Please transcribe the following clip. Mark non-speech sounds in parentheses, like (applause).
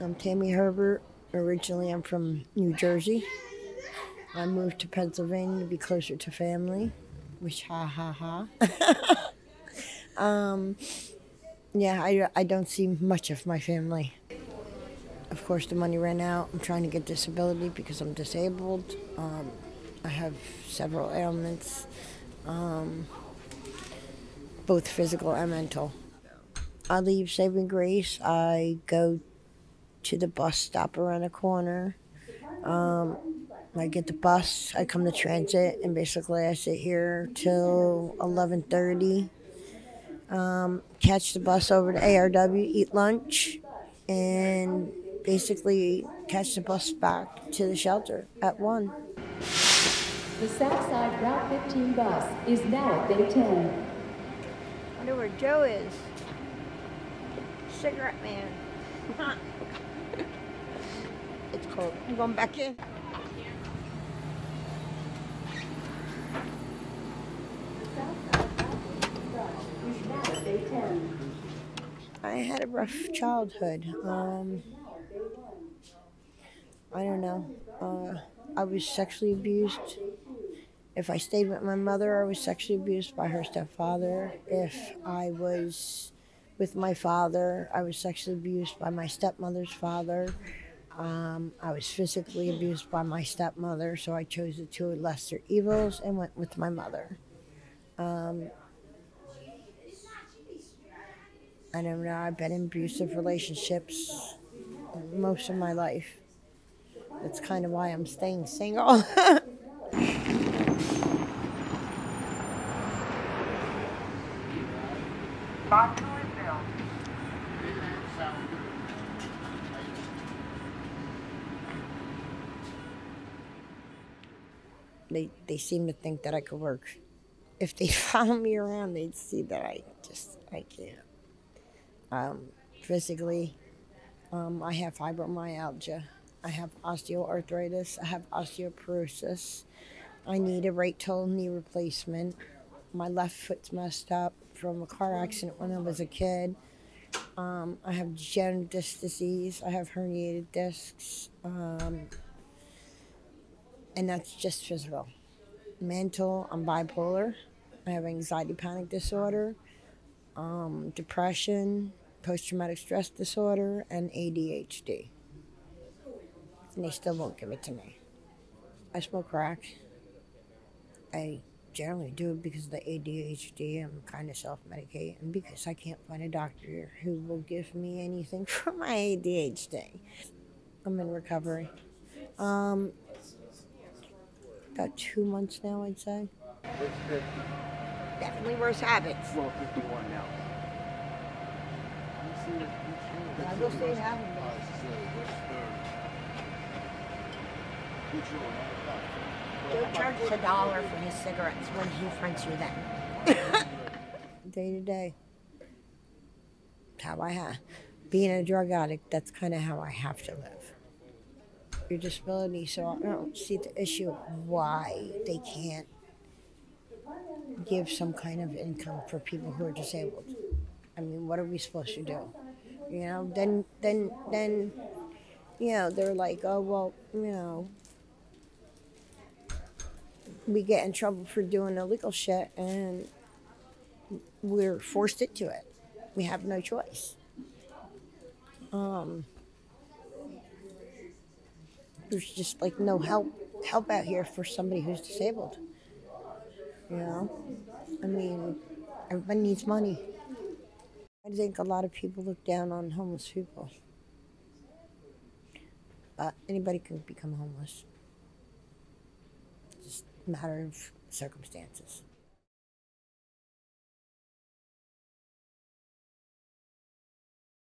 I'm Tammy Herbert. Originally, I'm from New Jersey. I moved to Pennsylvania to be closer to family, which ha ha ha. (laughs) um, yeah, I, I don't see much of my family. Of course, the money ran out. I'm trying to get disability because I'm disabled. Um, I have several ailments, um, both physical and mental. I leave Saving Grace. I go to the bus stop around the corner. Um, I get the bus. I come to transit, and basically I sit here till 11:30. Um, catch the bus over to ARW, eat lunch, and basically catch the bus back to the shelter at one. The Southside Route 15 bus is now at Bay 10. wonder where Joe is. Cigarette man. (laughs) I'm going back in. Is now at Bay 10. I had a rough childhood. Um, I don't know. Uh, I was sexually abused. If I stayed with my mother, I was sexually abused by her stepfather. If I was with my father, I was sexually abused by my stepmother's father. Um, I was physically abused by my stepmother, so I chose the two lesser evils and went with my mother. Um, I don't know. I've been in abusive relationships most of my life. That's kind of why I'm staying single. (laughs) they they seem to think that I could work. If they (laughs) follow me around, they'd see that I just I can't. Um, physically, um, I have fibromyalgia. I have osteoarthritis. I have osteoporosis. I need a right total knee replacement. My left foot's messed up from a car accident when I was a kid. Um, I have degenerative disc disease. I have herniated discs. Um, and that's just physical. Mental, I'm bipolar. I have anxiety panic disorder, um, depression, post traumatic stress disorder, and ADHD. And they still won't give it to me. I smoke crack. I generally do it because of the ADHD. I'm kind of self medicate, and because I can't find a doctor who will give me anything (laughs) for my ADHD. I'm in recovery. Um, about two months now, I'd say. Definitely worse habits. Well, 51 now. I will say having Joe charges a dollar for his cigarettes when he fronts you then. (laughs) day to day. How I have. Being a drug addict, that's kind of how I have to live. Your disability, so I don't see the issue of why they can't give some kind of income for people who are disabled. I mean, what are we supposed to do? You know, then, then, then, you know, they're like, oh, well, you know, we get in trouble for doing illegal shit and we're forced into it. We have no choice. Um, there's just like no help help out here for somebody who's disabled. You know, I mean, everybody needs money. I think a lot of people look down on homeless people, but anybody can become homeless. It's just a matter of circumstances.